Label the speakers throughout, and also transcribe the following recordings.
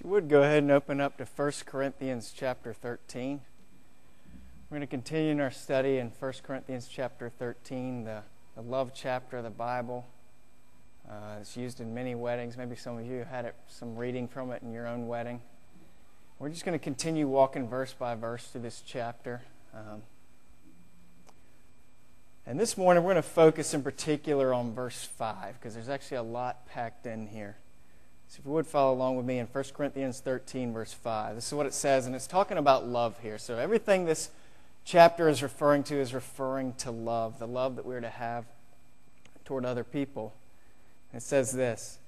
Speaker 1: You would go ahead and open up to 1 Corinthians chapter 13. We're going to continue in our study in 1 Corinthians chapter 13, the, the love chapter of the Bible. Uh, it's used in many weddings. Maybe some of you had it, some reading from it in your own wedding. We're just going to continue walking verse by verse through this chapter. Um, and this morning we're going to focus in particular on verse 5 because there's actually a lot packed in here. So if you would follow along with me in 1 Corinthians 13, verse 5. This is what it says, and it's talking about love here. So everything this chapter is referring to is referring to love, the love that we're to have toward other people. It says this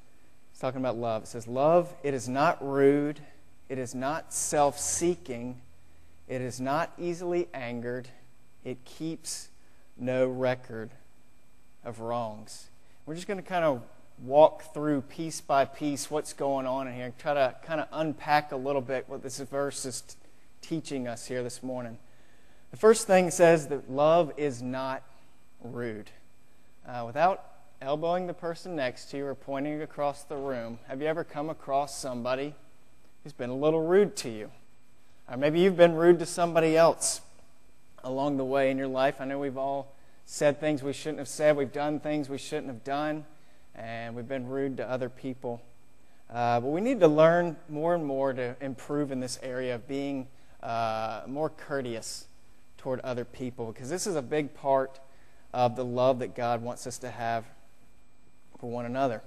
Speaker 1: it's talking about love. It says, Love, it is not rude, it is not self seeking, it is not easily angered, it keeps no record of wrongs. We're just going to kind of walk through piece by piece what's going on in here, and try to kind of unpack a little bit what this verse is t- teaching us here this morning. The first thing says that love is not rude. Uh, without elbowing the person next to you or pointing across the room, have you ever come across somebody who's been a little rude to you? Or maybe you've been rude to somebody else along the way in your life. I know we've all said things we shouldn't have said, we've done things we shouldn't have done and we've been rude to other people. Uh, but we need to learn more and more to improve in this area of being uh, more courteous toward other people because this is a big part of the love that God wants us to have for one another.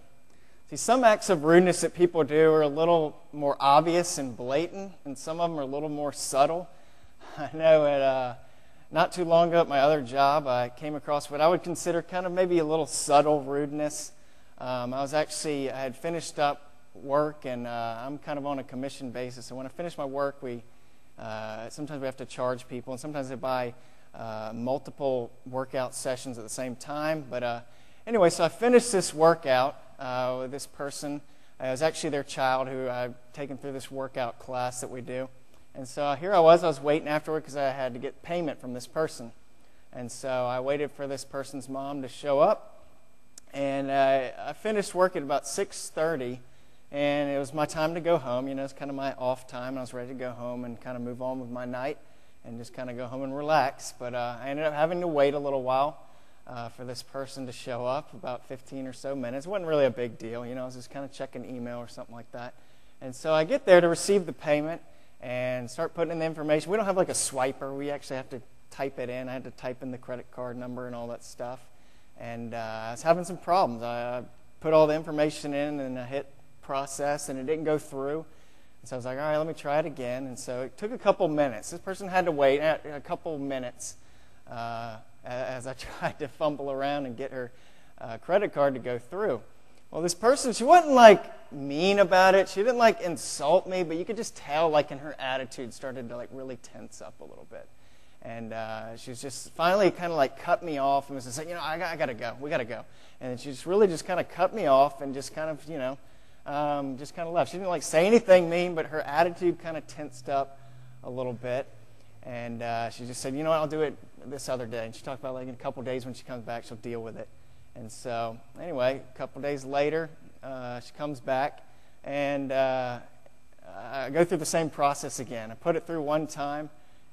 Speaker 1: See, some acts of rudeness that people do are a little more obvious and blatant, and some of them are a little more subtle. I know at uh, not too long ago at my other job, I came across what I would consider kind of maybe a little subtle rudeness. Um, I was actually, I had finished up work, and uh, I'm kind of on a commission basis. So when I finish my work, we uh, sometimes we have to charge people, and sometimes they buy uh, multiple workout sessions at the same time. But uh, anyway, so I finished this workout uh, with this person. It was actually their child who I'd taken through this workout class that we do. And so here I was, I was waiting afterward because I had to get payment from this person. And so I waited for this person's mom to show up. And I finished work at about 6.30, and it was my time to go home. You know, it's kind of my off time. I was ready to go home and kind of move on with my night and just kind of go home and relax. But uh, I ended up having to wait a little while uh, for this person to show up, about 15 or so minutes. It wasn't really a big deal. You know, I was just kind of checking email or something like that. And so I get there to receive the payment and start putting in the information. We don't have like a swiper. We actually have to type it in. I had to type in the credit card number and all that stuff and uh, I was having some problems. I put all the information in and I hit process, and it didn't go through. And so I was like, all right, let me try it again. And so it took a couple minutes. This person had to wait a couple minutes uh, as I tried to fumble around and get her uh, credit card to go through. Well, this person, she wasn't like mean about it. She didn't like insult me, but you could just tell, like in her attitude, started to like really tense up a little bit. And uh, she was just finally kind of like cut me off and was just like, you know, I, I got to go. We got to go. And she just really just kind of cut me off and just kind of, you know, um, just kind of left. She didn't like say anything mean, but her attitude kind of tensed up a little bit. And uh, she just said, you know what, I'll do it this other day. And she talked about like in a couple days when she comes back, she'll deal with it. And so, anyway, a couple days later, uh, she comes back, and uh, I go through the same process again. I put it through one time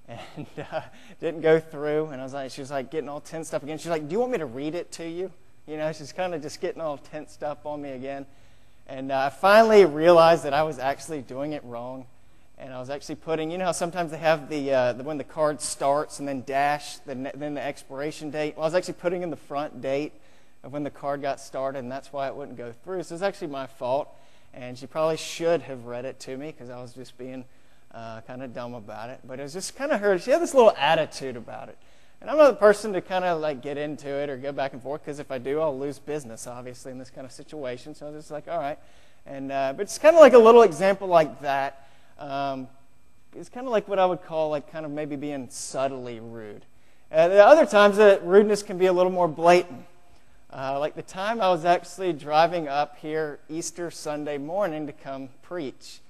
Speaker 1: and uh, didn't go through. And I was like, she was like getting all tense up again. She's like, "Do you want me to read it to you?" You know, she's kind of just getting all tensed up on me again. And uh, I finally realized that I was actually doing it wrong. And I was actually putting, you know how sometimes they have the, uh, the when the card starts and then dash, the, then the expiration date. Well, I was actually putting in the front date of when the card got started, and that's why it wouldn't go through. So it's actually my fault. And she probably should have read it to me because I was just being uh, kind of dumb about it. But it was just kind of her. She had this little attitude about it. And I'm not the person to kind of like get into it or go back and forth because if I do, I'll lose business, obviously, in this kind of situation. So I was just like, all right. And, uh, but it's kind of like a little example like that. Um, it's kind of like what I would call like kind of maybe being subtly rude. Uh, the other times that rudeness can be a little more blatant. Uh, like the time I was actually driving up here Easter Sunday morning to come preach.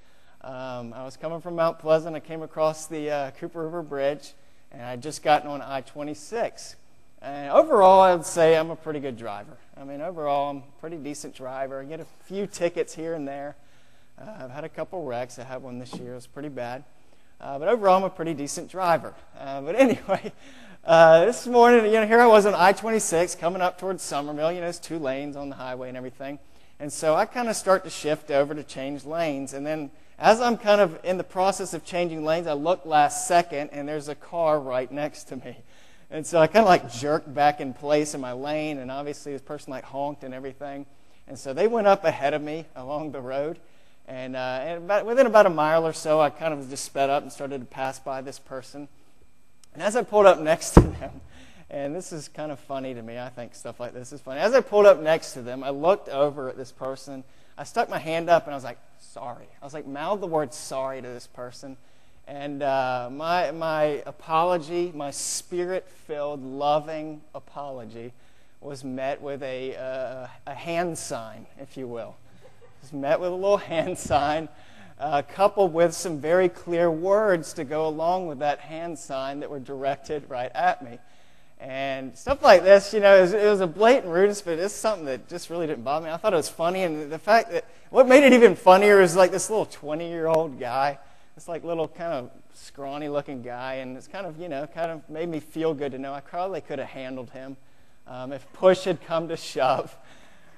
Speaker 1: Um, I was coming from Mount Pleasant. I came across the uh, Cooper River Bridge, and I'd just gotten on I 26. And overall, I would say I'm a pretty good driver. I mean, overall, I'm a pretty decent driver. I get a few tickets here and there. Uh, I've had a couple wrecks. I had one this year. It was pretty bad. Uh, but overall, I'm a pretty decent driver. Uh, but anyway, uh, this morning, you know, here I was on I-26 coming up towards Summerville. You know, there's two lanes on the highway and everything. And so I kind of start to shift over to change lanes. And then as I'm kind of in the process of changing lanes, I look last second, and there's a car right next to me. And so I kind of like jerked back in place in my lane, and obviously this person like honked and everything. And so they went up ahead of me along the road. And, uh, and about, within about a mile or so, I kind of just sped up and started to pass by this person. And as I pulled up next to them, and this is kind of funny to me, I think stuff like this is funny. As I pulled up next to them, I looked over at this person. I stuck my hand up and I was like, sorry. I was like, mouth the word sorry to this person. And uh, my, my apology, my spirit filled, loving apology, was met with a, uh, a hand sign, if you will. It was met with a little hand sign, uh, coupled with some very clear words to go along with that hand sign that were directed right at me. And stuff like this, you know, it was, it was, a blatant rudeness, but it's something that just really didn't bother me. I thought it was funny, and the fact that what made it even funnier is like this little 20 year old guy this like little kind of scrawny looking guy, and it's kind of, you know, kind of made me feel good to know I probably could have handled him um, if push had come to shove.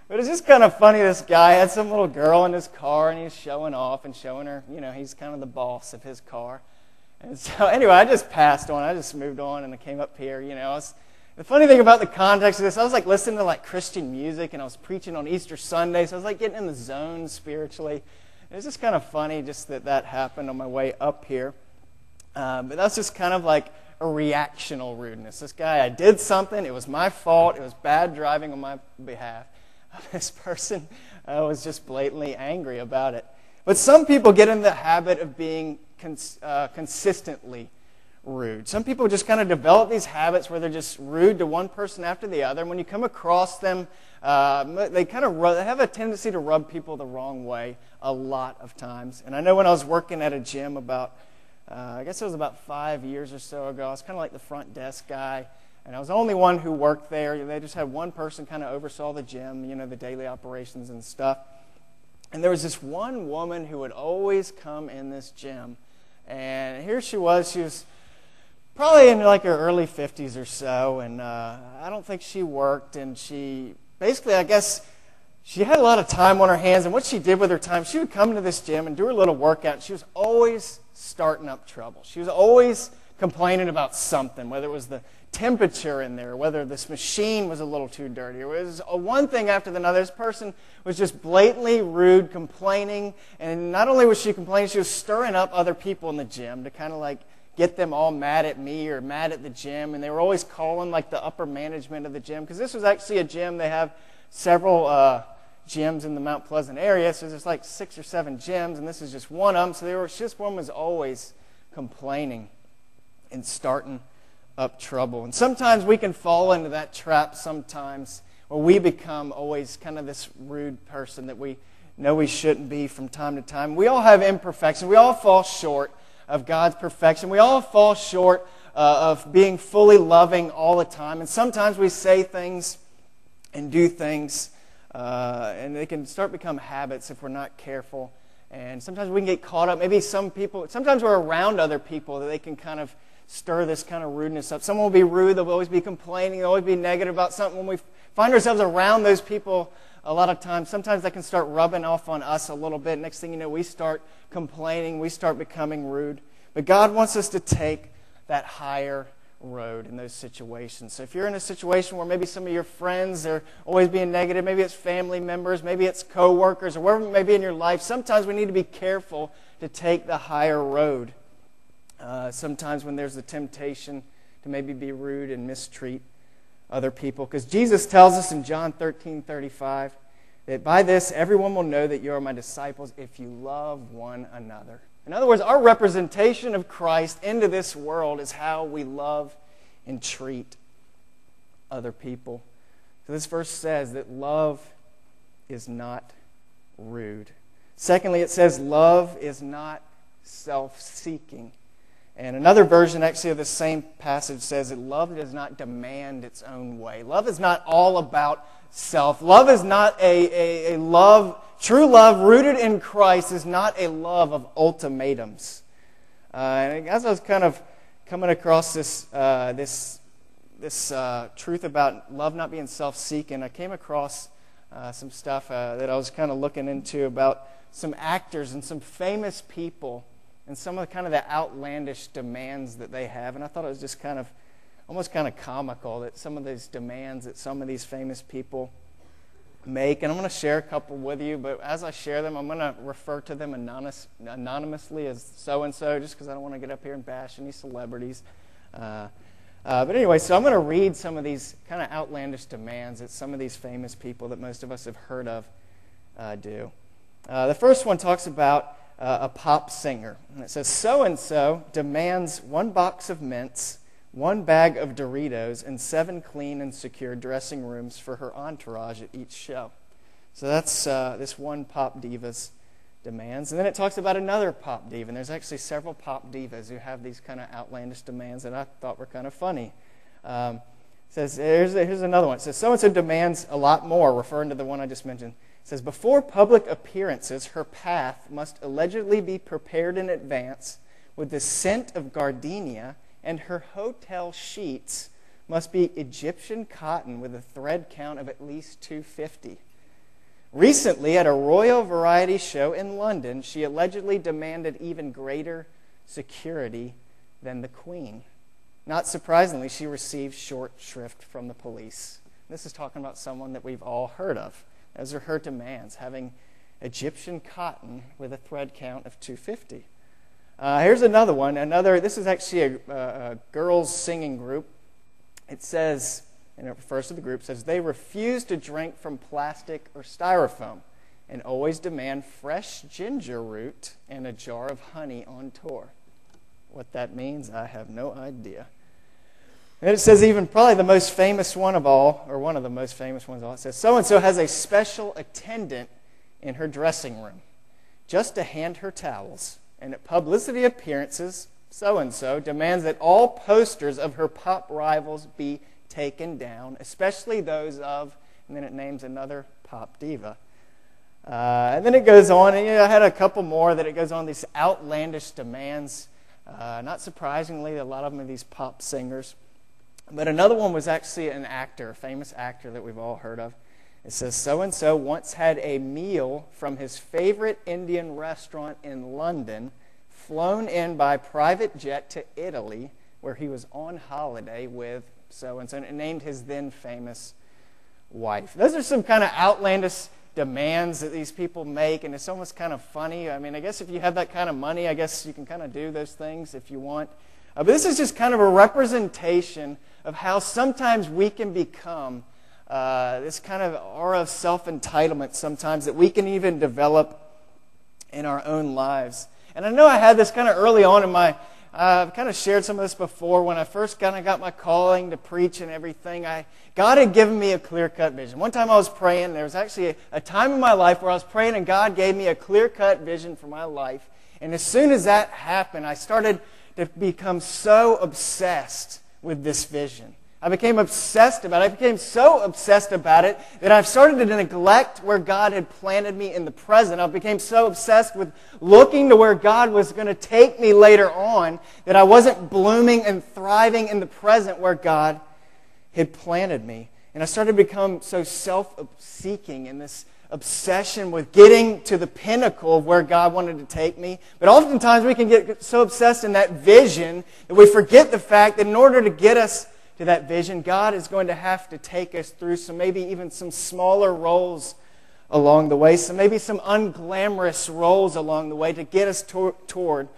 Speaker 1: But it's just kind of funny. This guy had some little girl in his car, and he's showing off and showing her, you know, he's kind of the boss of his car. And so, anyway, I just passed on. I just moved on, and I came up here. You know, was, the funny thing about the context of this, I was like listening to like Christian music, and I was preaching on Easter Sunday, so I was like getting in the zone spiritually. It was just kind of funny just that that happened on my way up here. Um, but that's just kind of like a reactional rudeness. This guy, I did something, it was my fault, it was bad driving on my behalf. This person uh, was just blatantly angry about it. But some people get in the habit of being cons- uh, consistently rude. Some people just kind of develop these habits where they're just rude to one person after the other. And when you come across them, uh, they kind of they have a tendency to rub people the wrong way a lot of times. And I know when I was working at a gym about, uh, I guess it was about five years or so ago, I was kind of like the front desk guy. And I was the only one who worked there. They just had one person kind of oversaw the gym, you know, the daily operations and stuff. And there was this one woman who would always come in this gym. And here she was. She was probably in like her early 50s or so. And uh, I don't think she worked. And she basically, I guess, she had a lot of time on her hands. And what she did with her time, she would come to this gym and do her little workout. She was always starting up trouble. She was always complaining about something, whether it was the temperature in there, whether this machine was a little too dirty. It was one thing after another. This person was just blatantly rude, complaining. And not only was she complaining, she was stirring up other people in the gym to kind of like get them all mad at me or mad at the gym. And they were always calling like the upper management of the gym because this was actually a gym. They have several uh, gyms in the Mount Pleasant area, so there's like six or seven gyms, and this is just one of them. So they were, this one was always complaining and starting up trouble. And sometimes we can fall into that trap sometimes where we become always kind of this rude person that we know we shouldn't be from time to time. We all have imperfections. We all fall short of God's perfection. We all fall short uh, of being fully loving all the time. And sometimes we say things and do things, uh, and they can start become habits if we're not careful. And sometimes we can get caught up. Maybe some people, sometimes we're around other people that they can kind of stir this kind of rudeness up. Someone will be rude, they'll always be complaining, they'll always be negative about something. When we find ourselves around those people, a lot of times, sometimes that can start rubbing off on us a little bit. Next thing you know, we start complaining, we start becoming rude. But God wants us to take that higher road in those situations. So if you're in a situation where maybe some of your friends are always being negative, maybe it's family members, maybe it's coworkers, or wherever it may be in your life, sometimes we need to be careful to take the higher road. Uh, sometimes when there's a temptation to maybe be rude and mistreat other people. Because Jesus tells us in John 13 35 that by this everyone will know that you are my disciples if you love one another. In other words, our representation of Christ into this world is how we love and treat other people. So this verse says that love is not rude. Secondly, it says love is not self seeking. And another version, actually, of the same passage says that love does not demand its own way. Love is not all about self. Love is not a, a, a love, true love rooted in Christ is not a love of ultimatums. Uh, and as I was kind of coming across this, uh, this, this uh, truth about love not being self seeking, I came across uh, some stuff uh, that I was kind of looking into about some actors and some famous people and some of the kind of the outlandish demands that they have. And I thought it was just kind of almost kind of comical that some of these demands that some of these famous people make. And I'm going to share a couple with you, but as I share them, I'm going to refer to them anonymous, anonymously as so and so, just because I don't want to get up here and bash any celebrities. Uh, uh, but anyway, so I'm going to read some of these kind of outlandish demands that some of these famous people that most of us have heard of uh, do. Uh, the first one talks about uh, a pop singer. And it says, So and so demands one box of mints, one bag of Doritos, and seven clean and secure dressing rooms for her entourage at each show. So that's uh, this one pop diva's demands. And then it talks about another pop diva. And there's actually several pop divas who have these kind of outlandish demands that I thought were kind of funny. Um, says here's, here's another one. It says so and so demands a lot more, referring to the one I just mentioned. It says, Before public appearances, her path must allegedly be prepared in advance with the scent of gardenia, and her hotel sheets must be Egyptian cotton with a thread count of at least 250. Recently, at a royal variety show in London, she allegedly demanded even greater security than the Queen. Not surprisingly, she received short shrift from the police. This is talking about someone that we've all heard of. Those are her demands, having Egyptian cotton with a thread count of 250. Uh, here's another one. Another. This is actually a, a girls' singing group. It says, and it refers to the group, says they refuse to drink from plastic or styrofoam, and always demand fresh ginger root and a jar of honey on tour. What that means, I have no idea. And it says, even probably the most famous one of all, or one of the most famous ones of all, it says, so and so has a special attendant in her dressing room just to hand her towels. And at publicity appearances, so and so demands that all posters of her pop rivals be taken down, especially those of, and then it names another pop diva. Uh, and then it goes on, and you know, I had a couple more that it goes on these outlandish demands. Uh, not surprisingly, a lot of them are these pop singers. But another one was actually an actor, a famous actor that we've all heard of. It says so and so once had a meal from his favorite Indian restaurant in London, flown in by private jet to Italy, where he was on holiday with so and so, and named his then famous wife. Those are some kind of outlandish demands that these people make, and it's almost kind of funny. I mean, I guess if you have that kind of money, I guess you can kind of do those things if you want. Uh, but this is just kind of a representation of how sometimes we can become uh, this kind of aura of self entitlement, sometimes that we can even develop in our own lives. And I know I had this kind of early on in my. I've kind of shared some of this before. When I first kind of got my calling to preach and everything, I, God had given me a clear cut vision. One time I was praying, there was actually a, a time in my life where I was praying, and God gave me a clear cut vision for my life. And as soon as that happened, I started to become so obsessed with this vision. I became obsessed about it. I became so obsessed about it that I've started to neglect where God had planted me in the present. I became so obsessed with looking to where God was going to take me later on that I wasn't blooming and thriving in the present where God had planted me. And I started to become so self seeking in this obsession with getting to the pinnacle of where God wanted to take me. But oftentimes we can get so obsessed in that vision that we forget the fact that in order to get us to that vision, God is going to have to take us through some, maybe even some smaller roles along the way, some maybe some unglamorous roles along the way to get us to- toward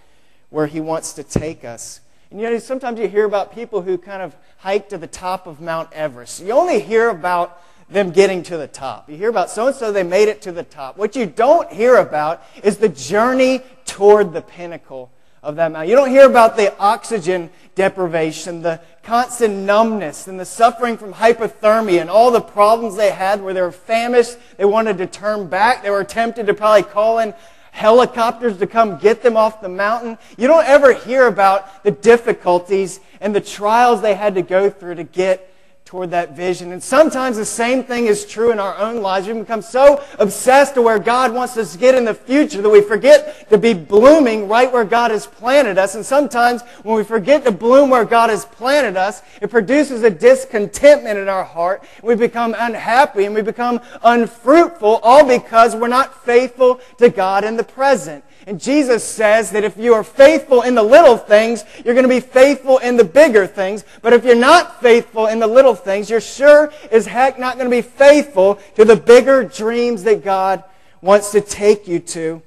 Speaker 1: where He wants to take us. And you know, sometimes you hear about people who kind of hike to the top of Mount Everest. You only hear about them getting to the top. You hear about so and so, they made it to the top. What you don't hear about is the journey toward the pinnacle of that mountain. You don't hear about the oxygen deprivation, the constant numbness, and the suffering from hypothermia, and all the problems they had where they were famished. They wanted to turn back. They were tempted to probably call in helicopters to come get them off the mountain. You don't ever hear about the difficulties and the trials they had to go through to get toward that vision. And sometimes the same thing is true in our own lives. We become so obsessed to where God wants us to get in the future that we forget to be blooming right where God has planted us. And sometimes when we forget to bloom where God has planted us, it produces a discontentment in our heart. We become unhappy and we become unfruitful, all because we're not faithful to God in the present. And Jesus says that if you are faithful in the little things, you're going to be faithful in the bigger things. But if you're not faithful in the little things, you're sure as heck not going to be faithful to the bigger dreams that God wants to take you to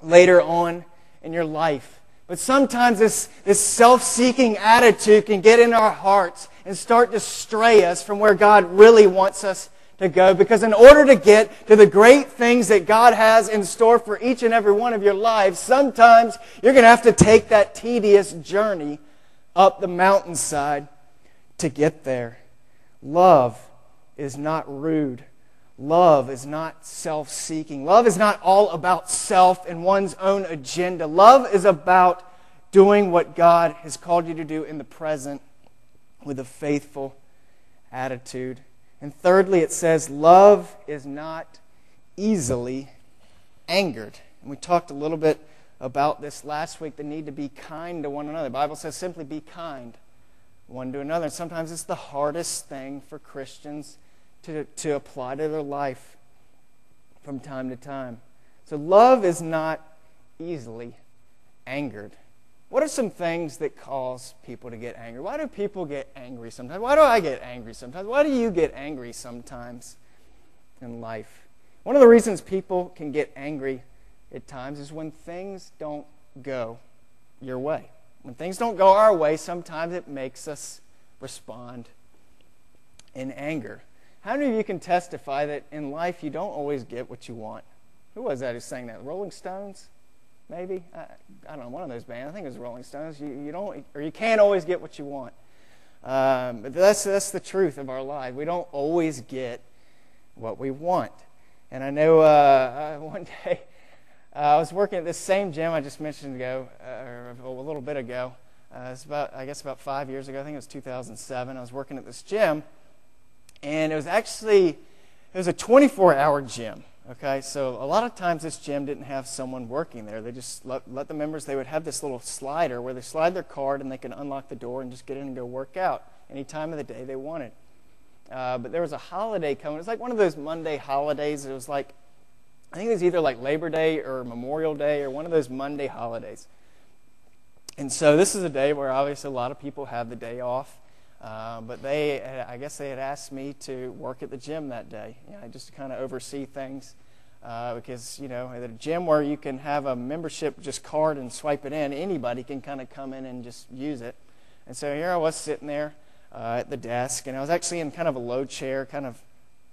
Speaker 1: later on in your life. But sometimes this, this self seeking attitude can get in our hearts and start to stray us from where God really wants us to go because in order to get to the great things that God has in store for each and every one of your lives, sometimes you're going to have to take that tedious journey up the mountainside to get there. Love is not rude. Love is not self seeking. Love is not all about self and one's own agenda. Love is about doing what God has called you to do in the present with a faithful attitude. And thirdly, it says, love is not easily angered. And we talked a little bit about this last week the need to be kind to one another. The Bible says simply be kind one to another. And sometimes it's the hardest thing for Christians to, to apply to their life from time to time. So love is not easily angered. What are some things that cause people to get angry? Why do people get angry sometimes? Why do I get angry sometimes? Why do you get angry sometimes in life? One of the reasons people can get angry at times is when things don't go your way. When things don't go our way, sometimes it makes us respond in anger. How many of you can testify that in life you don't always get what you want? Who was that who sang that? Rolling Stones? Maybe. I, I, don't know, one of those bands. I think it was Rolling Stones. You, you don't, or you can't always get what you want. Um, but that's, that's the truth of our life. We don't always get what we want. And I know uh, one day uh, I was working at this same gym I just mentioned ago, uh, or a little bit ago. Uh, it's about, I guess, about five years ago. I think it was 2007. I was working at this gym, and it was actually it was a 24-hour gym. Okay, so a lot of times this gym didn't have someone working there. They just let, let the members, they would have this little slider where they slide their card and they can unlock the door and just get in and go work out any time of the day they wanted. Uh, but there was a holiday coming. It was like one of those Monday holidays. It was like, I think it was either like Labor Day or Memorial Day or one of those Monday holidays. And so this is a day where obviously a lot of people have the day off. Uh, but they, I guess they had asked me to work at the gym that day, you know, just to kind of oversee things. Uh, because, you know, at a gym where you can have a membership just card and swipe it in, anybody can kind of come in and just use it. And so here I was sitting there uh, at the desk, and I was actually in kind of a low chair, kind of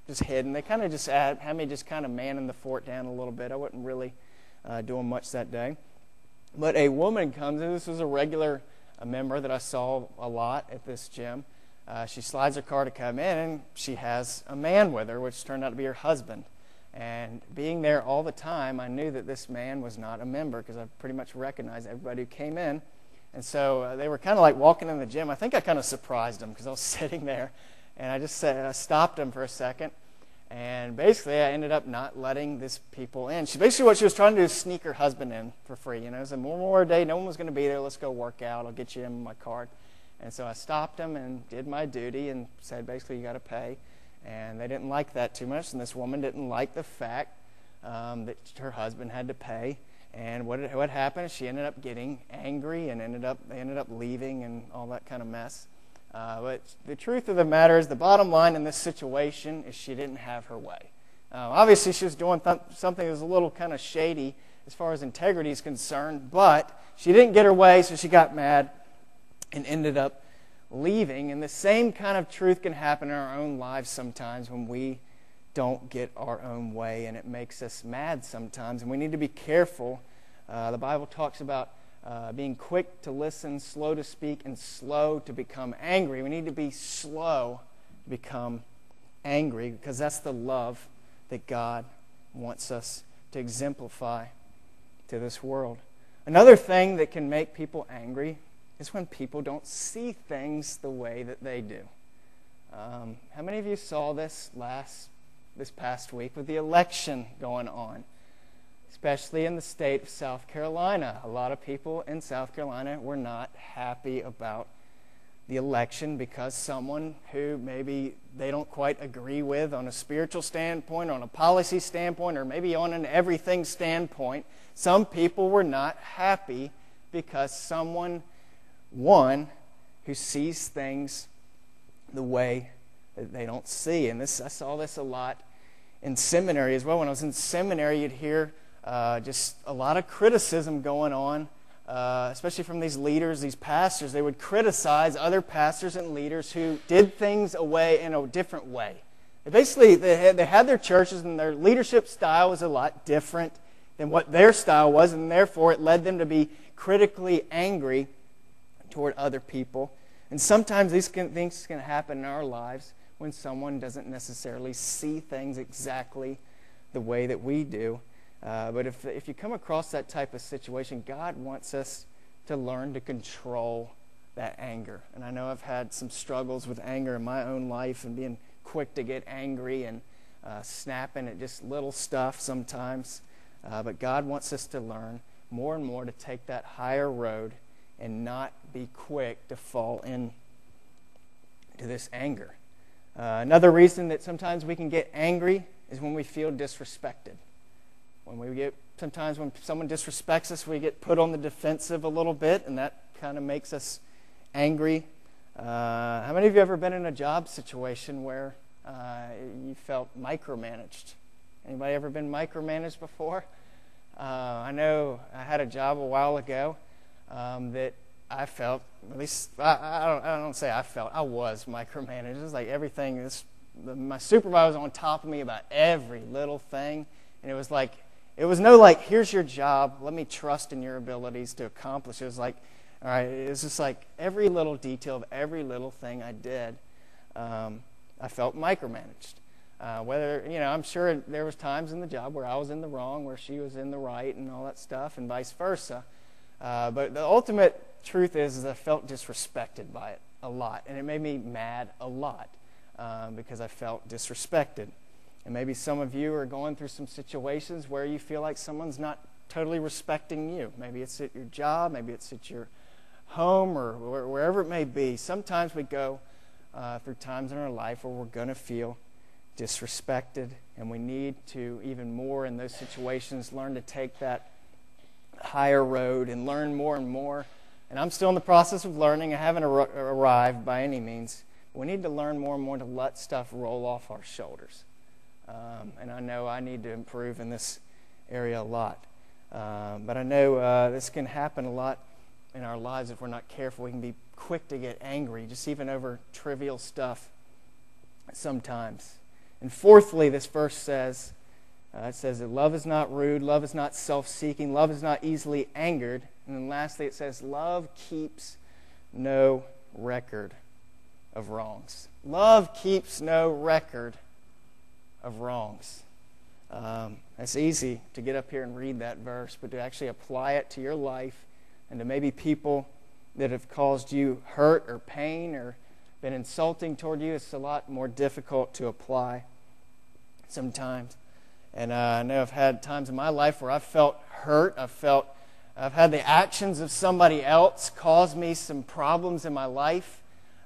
Speaker 1: just hidden. They kind of just had, had me just kind of manning the fort down a little bit. I wasn't really uh, doing much that day. But a woman comes in. This was a regular a member that I saw a lot at this gym. Uh, she slides her car to come in, and she has a man with her, which turned out to be her husband. And being there all the time, I knew that this man was not a member because I pretty much recognized everybody who came in. And so uh, they were kind of like walking in the gym. I think I kind of surprised them because I was sitting there, and I just said, I stopped them for a second. And basically, I ended up not letting this people in. She basically what she was trying to do is sneak her husband in for free. You know, was a more day. No one was going to be there. Let's go work out. I'll get you in my card. And so I stopped him and did my duty and said, basically, you got to pay. And they didn't like that too much. And this woman didn't like the fact um, that her husband had to pay. And what what happened? She ended up getting angry and ended up they ended up leaving and all that kind of mess. Uh, but the truth of the matter is, the bottom line in this situation is she didn't have her way. Uh, obviously, she was doing th- something that was a little kind of shady as far as integrity is concerned, but she didn't get her way, so she got mad and ended up leaving. And the same kind of truth can happen in our own lives sometimes when we don't get our own way, and it makes us mad sometimes. And we need to be careful. Uh, the Bible talks about uh, being quick to listen, slow to speak, and slow to become angry. We need to be slow to become angry because that's the love that God wants us to exemplify to this world. Another thing that can make people angry is when people don't see things the way that they do. Um, how many of you saw this last this past week with the election going on, especially in the state of South Carolina? A lot of people in South Carolina were not happy about the election because someone who maybe they don't quite agree with on a spiritual standpoint, on a policy standpoint, or maybe on an everything standpoint, some people were not happy because someone won who sees things the way that they don't see. And this, I saw this a lot in seminary as well. When I was in seminary, you'd hear uh, just a lot of criticism going on uh, especially from these leaders, these pastors, they would criticize other pastors and leaders who did things away in a different way. They basically, they had, they had their churches and their leadership style was a lot different than what their style was, and therefore it led them to be critically angry toward other people. And sometimes these can, things can happen in our lives when someone doesn't necessarily see things exactly the way that we do. Uh, but if, if you come across that type of situation, God wants us to learn to control that anger. And I know I've had some struggles with anger in my own life and being quick to get angry and uh, snapping at just little stuff sometimes. Uh, but God wants us to learn more and more to take that higher road and not be quick to fall into this anger. Uh, another reason that sometimes we can get angry is when we feel disrespected. When we get sometimes when someone disrespects us, we get put on the defensive a little bit, and that kind of makes us angry. Uh, how many of you ever been in a job situation where uh, you felt micromanaged? Anybody ever been micromanaged before? Uh, I know I had a job a while ago um, that I felt, at least I, I, don't, I don't say I felt, I was micromanaged. It was like everything, this, my supervisor was on top of me about every little thing. And it was like it was no like, here's your job, let me trust in your abilities to accomplish. It was like, all right, it was just like every little detail of every little thing I did, um, I felt micromanaged. Uh, whether, you know, I'm sure there was times in the job where I was in the wrong, where she was in the right, and all that stuff, and vice versa. Uh, but the ultimate truth is, is I felt disrespected by it a lot, and it made me mad a lot um, because I felt disrespected. And maybe some of you are going through some situations where you feel like someone's not totally respecting you. Maybe it's at your job, maybe it's at your home, or wherever it may be. Sometimes we go uh, through times in our life where we're going to feel disrespected, and we need to, even more in those situations, learn to take that higher road and learn more and more. And I'm still in the process of learning. I haven't ar- arrived by any means. We need to learn more and more to let stuff roll off our shoulders. Um, and I know I need to improve in this area a lot. Um, but I know uh, this can happen a lot in our lives if we're not careful. We can be quick to get angry, just even over trivial stuff sometimes. And fourthly, this verse says, uh, it says that love is not rude, love is not self seeking, love is not easily angered. And then lastly, it says, love keeps no record of wrongs. Love keeps no record of wrongs. Um, it's easy to get up here and read that verse, but to actually apply it to your life and to maybe people that have caused you hurt or pain or been insulting toward you, it's a lot more difficult to apply sometimes. And uh, I know I've had times in my life where I've felt hurt. I've felt I've had the actions of somebody else cause me some problems in my life.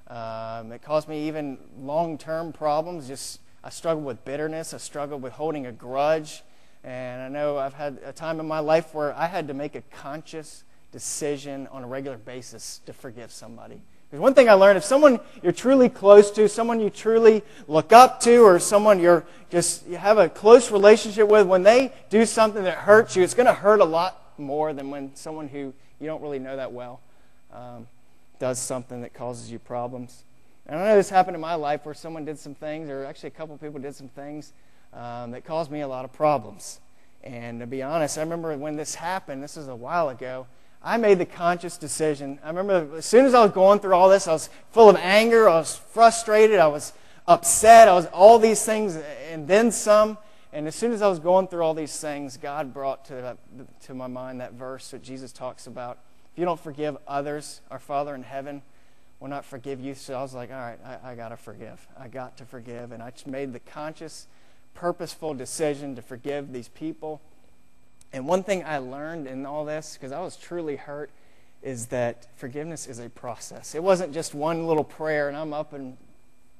Speaker 1: Um, it caused me even long-term problems, just I struggled with bitterness. I struggled with holding a grudge. And I know I've had a time in my life where I had to make a conscious decision on a regular basis to forgive somebody. Because one thing I learned if someone you're truly close to, someone you truly look up to, or someone you're just you have a close relationship with, when they do something that hurts you, it's going to hurt a lot more than when someone who you don't really know that well um, does something that causes you problems. And I know this happened in my life where someone did some things, or actually a couple people did some things um, that caused me a lot of problems. And to be honest, I remember when this happened, this was a while ago, I made the conscious decision. I remember as soon as I was going through all this, I was full of anger, I was frustrated, I was upset, I was all these things, and then some. And as soon as I was going through all these things, God brought to, to my mind that verse that Jesus talks about. If you don't forgive others, our Father in heaven will not forgive you. So I was like, all right, I, I got to forgive. I got to forgive. And I just made the conscious, purposeful decision to forgive these people. And one thing I learned in all this, because I was truly hurt, is that forgiveness is a process. It wasn't just one little prayer and I'm up and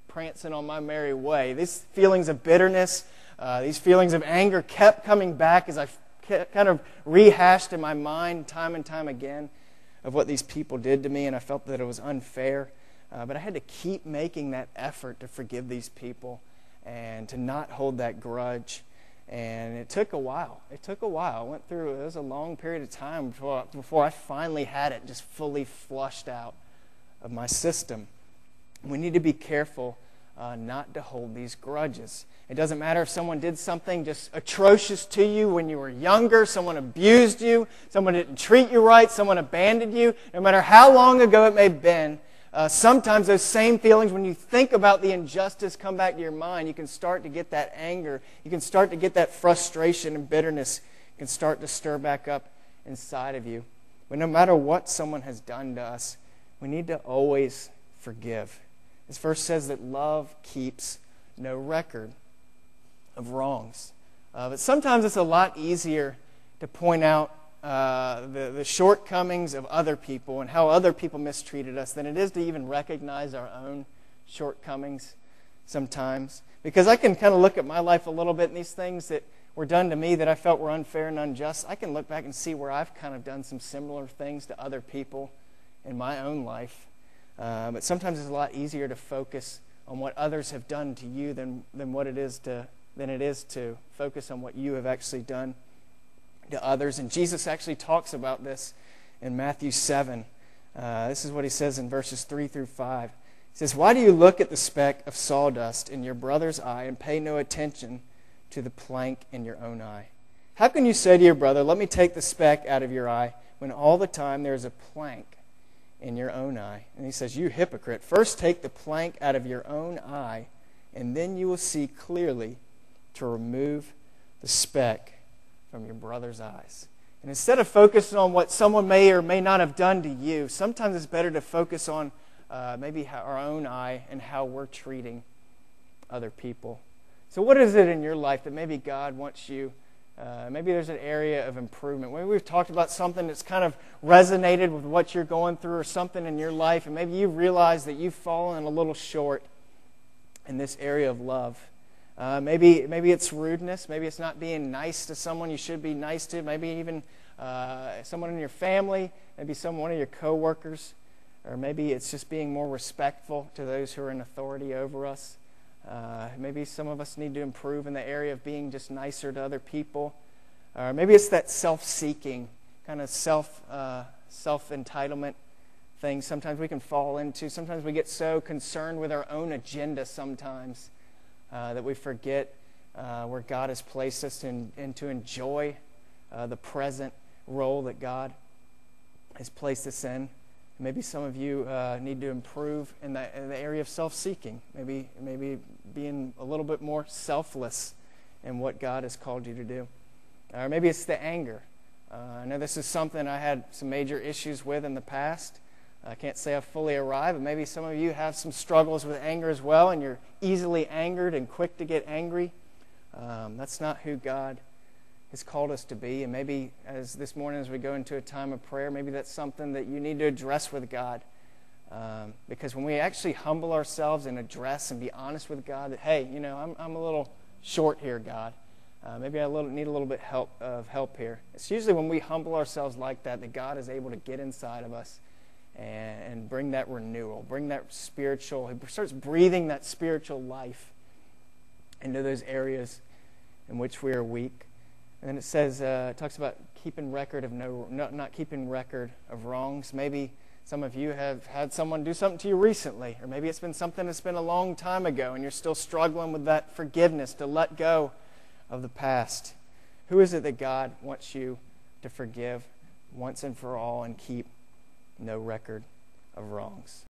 Speaker 1: prancing on my merry way. These feelings of bitterness, uh, these feelings of anger kept coming back as I kind of rehashed in my mind time and time again of what these people did to me, and I felt that it was unfair. Uh, but I had to keep making that effort to forgive these people and to not hold that grudge. And it took a while. It took a while. I went through, it was a long period of time before, before I finally had it just fully flushed out of my system. We need to be careful uh, not to hold these grudges. It doesn't matter if someone did something just atrocious to you when you were younger, someone abused you, someone didn't treat you right, someone abandoned you. No matter how long ago it may have been, uh, sometimes those same feelings, when you think about the injustice, come back to your mind. You can start to get that anger. You can start to get that frustration and bitterness You can start to stir back up inside of you. But no matter what someone has done to us, we need to always forgive. This verse says that love keeps no record of wrongs. Uh, but sometimes it's a lot easier to point out uh, the, the shortcomings of other people and how other people mistreated us than it is to even recognize our own shortcomings sometimes. Because I can kind of look at my life a little bit and these things that were done to me that I felt were unfair and unjust, I can look back and see where I've kind of done some similar things to other people in my own life. Uh, but sometimes it's a lot easier to focus on what others have done to you than, than what it is to than it is to focus on what you have actually done to others. And Jesus actually talks about this in Matthew 7. Uh, this is what he says in verses 3 through 5. He says, Why do you look at the speck of sawdust in your brother's eye and pay no attention to the plank in your own eye? How can you say to your brother, Let me take the speck out of your eye, when all the time there is a plank in your own eye? And he says, You hypocrite, first take the plank out of your own eye, and then you will see clearly to remove the speck from your brother's eyes. And instead of focusing on what someone may or may not have done to you, sometimes it's better to focus on uh, maybe our own eye and how we're treating other people. So, what is it in your life that maybe God wants you? Uh, maybe there's an area of improvement. Maybe we've talked about something that's kind of resonated with what you're going through or something in your life, and maybe you realize that you've fallen a little short in this area of love. Uh, maybe, maybe it's rudeness. Maybe it's not being nice to someone you should be nice to. Maybe even uh, someone in your family. Maybe someone, one of your coworkers. Or maybe it's just being more respectful to those who are in authority over us. Uh, maybe some of us need to improve in the area of being just nicer to other people. Or maybe it's that self-seeking kind of self uh, self entitlement thing. Sometimes we can fall into. Sometimes we get so concerned with our own agenda. Sometimes uh, that we forget uh, where God has placed us in, and to enjoy uh, the present role that God has placed us in. Maybe some of you uh, need to improve in the, in the area of self seeking, maybe, maybe being a little bit more selfless in what God has called you to do. Or maybe it's the anger. Uh, I know this is something I had some major issues with in the past. I can't say I've fully arrived, but maybe some of you have some struggles with anger as well, and you're easily angered and quick to get angry. Um, that's not who God has called us to be. And maybe as this morning, as we go into a time of prayer, maybe that's something that you need to address with God. Um, because when we actually humble ourselves and address and be honest with God, that hey, you know, I'm, I'm a little short here, God. Uh, maybe I little, need a little bit help, of help here. It's usually when we humble ourselves like that that God is able to get inside of us and, and bring that renewal, bring that spiritual, he starts breathing that spiritual life into those areas in which we are weak. And then it says, uh, it talks about keeping record of no, not, not keeping record of wrongs. Maybe some of you have had someone do something to you recently, or maybe it's been something that's been a long time ago and you're still struggling with that forgiveness to let go of the past. Who is it that God wants you to forgive once and for all and keep no record of wrongs.